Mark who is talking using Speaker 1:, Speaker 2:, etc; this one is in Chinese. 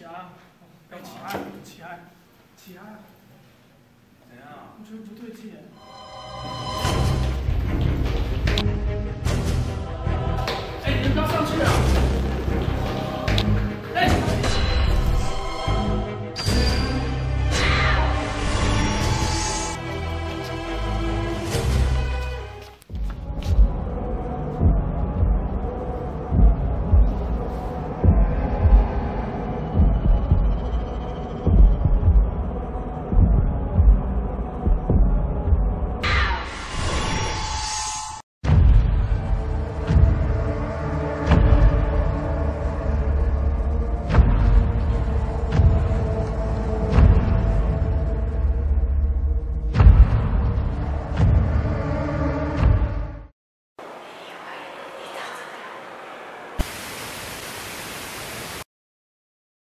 Speaker 1: 起来，要起来，起来，起来！怎样？我觉得不对劲。